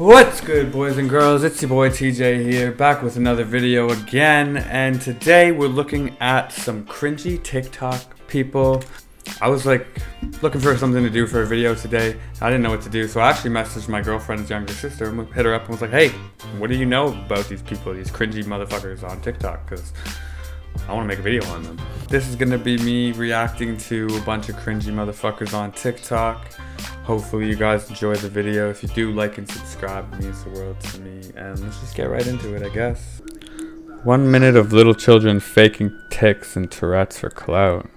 What's good boys and girls, it's your boy TJ here, back with another video again, and today we're looking at some cringy TikTok people. I was like looking for something to do for a video today, I didn't know what to do, so I actually messaged my girlfriend's younger sister and hit her up and was like, hey, what do you know about these people, these cringy motherfuckers on TikTok, because I want to make a video on them. This is going to be me reacting to a bunch of cringy motherfuckers on TikTok. Hopefully you guys enjoy the video. If you do, like and subscribe. It means the world to me. And let's just get right into it, I guess. One minute of little children faking tics and Tourette's for clout.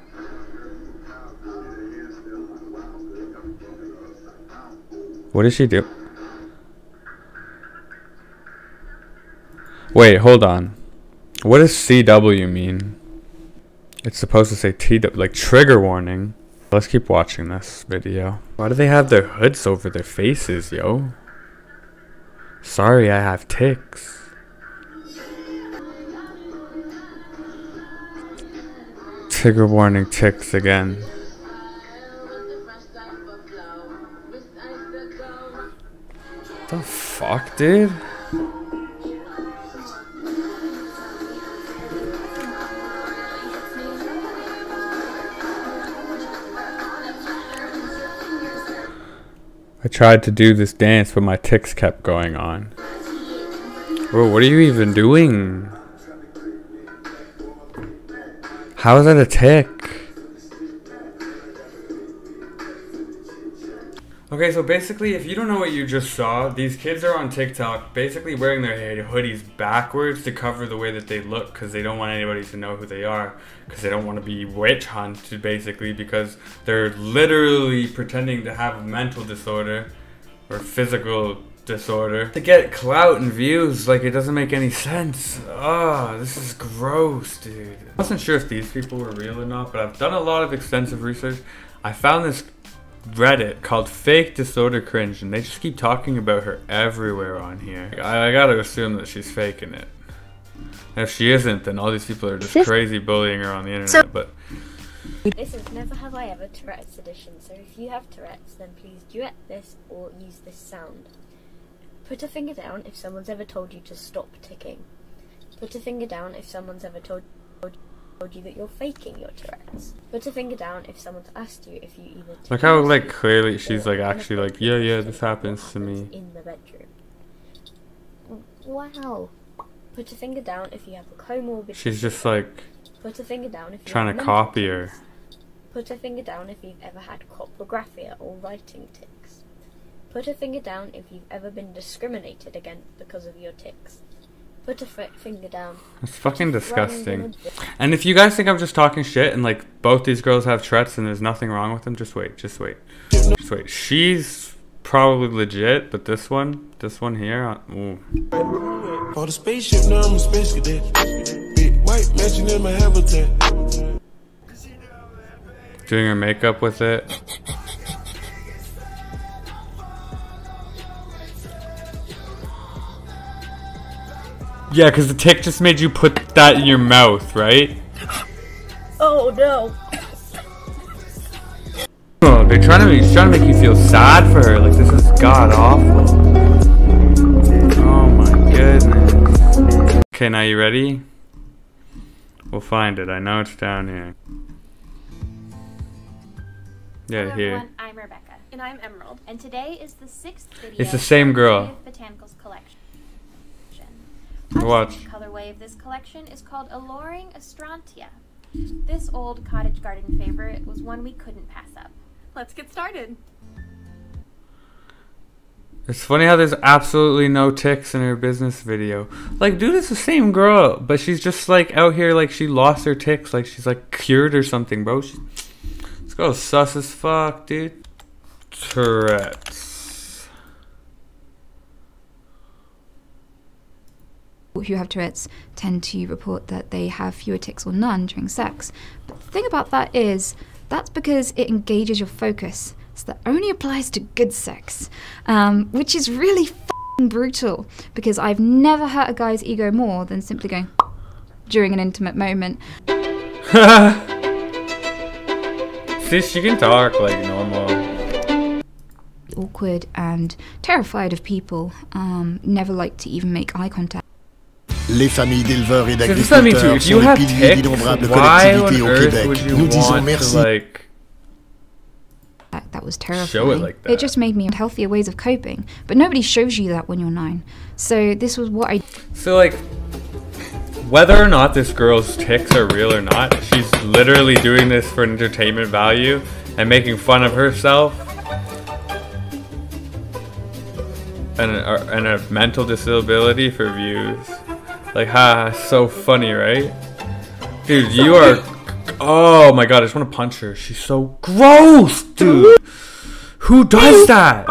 What does she do? Wait, hold on. What does CW mean? It's supposed to say TW, like trigger warning. Let's keep watching this video. Why do they have their hoods over their faces, yo? Sorry, I have tics. Trigger warning tics again. The fuck, dude? I tried to do this dance, but my tics kept going on. Bro, what are you even doing? How is that a tic? Okay, so basically, if you don't know what you just saw, these kids are on TikTok basically wearing their hoodies backwards to cover the way that they look because they don't want anybody to know who they are because they don't want to be witch hunted basically because they're literally pretending to have a mental disorder or physical disorder. To get clout and views like it doesn't make any sense. Oh this is gross dude. I wasn't sure if these people were real or not but i've done a lot of extensive research. I found this Reddit called Fake Disorder Cringe, and they just keep talking about her everywhere on here. I, I gotta assume that she's faking it. And if she isn't, then all these people are just crazy bullying her on the internet. So but this is Never Have I Ever Tourette's edition. So if you have Tourette's, then please duet this or use this sound. Put a finger down if someone's ever told you to stop ticking. Put a finger down if someone's ever told told you that you're faking your Tourette's. Put a finger down if someone's asked you if you either. Look how like clearly she's like actually like yeah yeah this happens to me. In the bedroom. Wow. Put a finger down if you have a comorbid. She's just like. Put a finger down if you're trying to copy her. Put a finger down if you've ever had coprographia or writing tics. Put a finger down if you've ever been discriminated against because of your tics. Put a finger down. It's fucking disgusting. And if you guys think I'm just talking shit and like both these girls have Tourette's and there's nothing wrong with them, just wait, just wait. Just wait. She's probably legit, but this one, this one here, uh, ooh. For the spaceship, now I'm a space cadet. Big white mansion in my habitat. Doing her makeup with it. Yeah, because the tic just made you put that in your mouth, right? Oh no. Oh, they're trying to be trying to make you feel sad for her. Like this is god awful. Oh my goodness. Okay, now you ready? We'll find it. I know it's down here. Yeah, Hello here. Everyone, I'm Rebecca. And I'm Emerald. And today is the sixth video. It's the same girl. Botanicals collection. Watch. The colorway of this collection is called Alluring Astrantia. This old cottage garden favorite was one we couldn't pass up. Let's get started. It's funny how there's absolutely no tics in her business video. Like, dude, it's the same girl, but she's just like out here like she lost her tics, like she's like cured or something, bro. She, this girl's sus as fuck, dude. Tourette's. Who have Tourette's tend to report that they have fewer tics or none during sex. But the thing about that is, that's because it engages your focus. So that only applies to good sex, um, which is really brutal because I've never hurt a guy's ego more than simply going during an intimate moment. See, she can talk like normal. awkward and terrified of people. Um, never liked to even make eye contact. Les familles d'éleveurs et So just let me too. d'agriculteurs If sont you les have piliers d'innombrables collectivités au Québec. Nous disons want merci. to like? That, that was terrifying. like that. just made me healthier ways of coping. But nobody shows you that when you're nine. So this was what I So like, whether or not this girl's tics are real or not, she's literally doing this for entertainment value and making fun of herself. And a, and a mental disability for views. Like, ha, so funny, right? Dude, you are. Oh my god, I just want to punch her. She's so gross, dude. Who does that?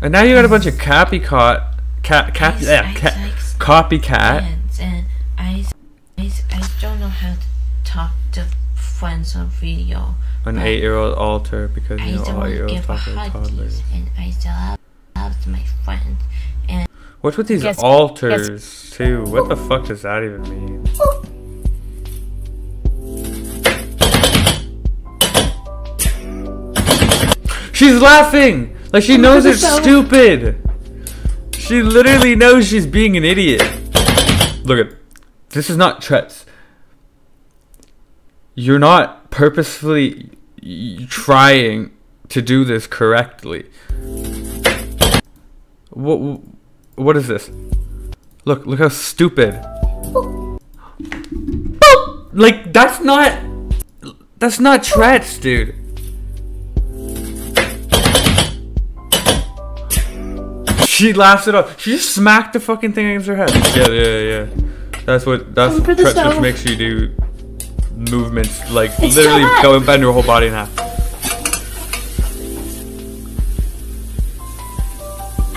And now you got a bunch of copycat, cat, cat, yeah, copycat. and I, I, I don't know how to talk to friends on video. An eight-year-old alter because you know all eight-year-olds talk to toddlers. and I still my friends. And What's with these altars alters too? What the fuck does that even mean? She's laughing! Like she oh knows it's stupid! She literally knows she's being an idiot. Look at this is not Tretz. You're not purposefully trying to do this correctly. What what is this? Look, look how stupid. Like that's not that's not Tretz, dude. She laughs it off. She just smacked the fucking thing against her head. Yeah, yeah, yeah. That's what that's Come Tretz which makes you do movements like It's literally so hot. go and bend your whole body in half.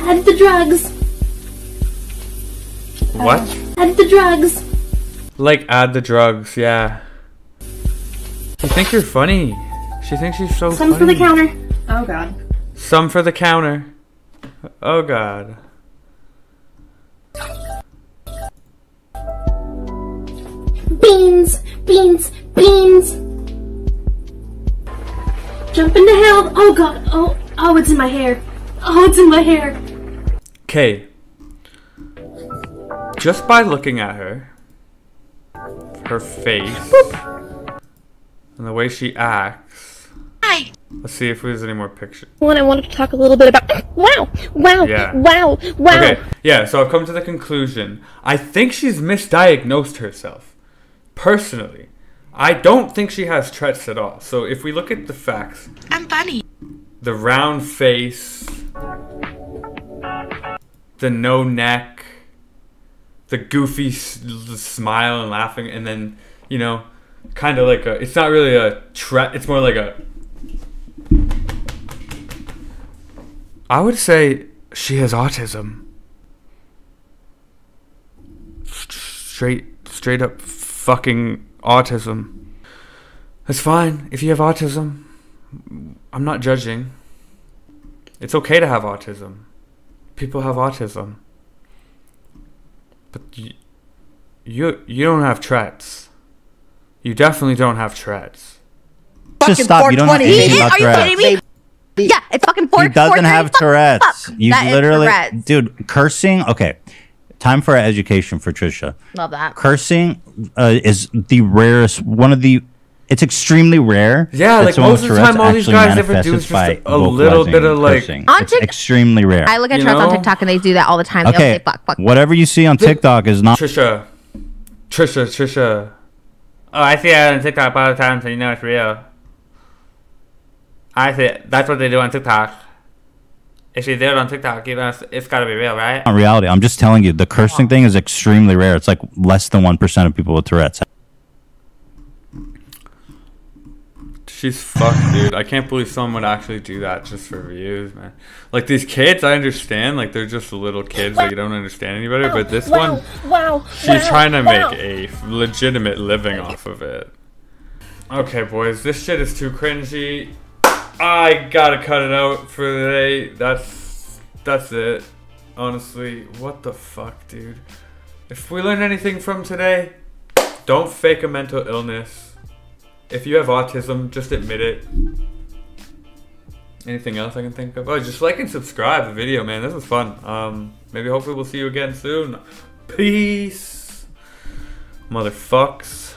Add the drugs. What? Add the drugs. Like add the drugs, yeah. You think you're funny. She thinks she's so funny. Some funny. for the counter. Oh god. Some for the counter. Oh god. Beans, beans, beans. Jump into hell. Oh god. Oh, oh, it's in my hair. Oh, it's in my hair. Okay. Just by looking at her, her face, and the way she acts. Hi. Let's see if there's any more pictures. One, I wanted to talk a little bit about. Wow, wow, Yeah. wow, wow. Okay, yeah, so I've come to the conclusion. I think she's misdiagnosed herself. Personally. I don't think she has Tourette's at all. So if we look at the facts, I'm funny. the round face, the no neck, the goofy s- smile and laughing, and then, you know, kind of like a, it's not really a Tourette, it's more like a, I would say she has autism. Straight, straight up fucking autism. It's fine if you have autism. I'm not judging. It's okay to have autism. People have autism. But you, you, you don't have Tourette's. You definitely don't have Tourette's. Just stop. You don't know 420. anything about are you Tourette's. kidding me? Yeah, it's fucking four. He doesn't have Fuck, Tourette's. fuck. You That is literally, Tourette's. dude, cursing. Okay, time for education for Trisha. Love that. Cursing uh, is the rarest. One of the. It's extremely rare. Yeah, like, most of the time, all these guys ever manifests do it is just by a- a little bit of, vocalizing like- cursing. On It's Tik- extremely rare. I look at You Tourette's on? TikTok and they do that all the time. They okay, say fuck, fuck. whatever you see on TikTok is not. Trisha. Trisha, Trisha. Oh, I see it on TikTok all the time, so you know it's real. I see it. That's what they do on TikTok. If you do it on TikTok, you know it's, it's gotta be real, right? Not reality. I'm just telling you, the cursing oh. thing is extremely rare. It's like less than one percent of people with Tourette's. She's fucked, dude. I can't believe someone would actually do that just for views, man. Like these kids, I understand. Like they're just little kids, like you don't understand any better. But this wow, one, wow, she's wow, trying to make a legitimate living off of it. Okay, boys, this shit is too cringy. I gotta cut it out for today. That's that's it. Honestly, what the fuck, dude? If we learn anything from today, don't fake a mental illness. If you have autism, just admit it. Anything else I can think of? Oh, just like and subscribe the video, man. This was fun. Um, maybe hopefully we'll see you again soon. Peace, motherfucks.